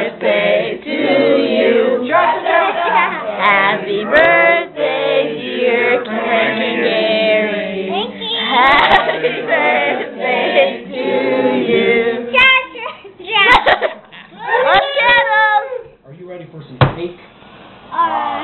birthday to you. Happy birthday, dear Candy Gary. Happy birthday to you. Let's get 'em. Are you ready for some cake? Uh,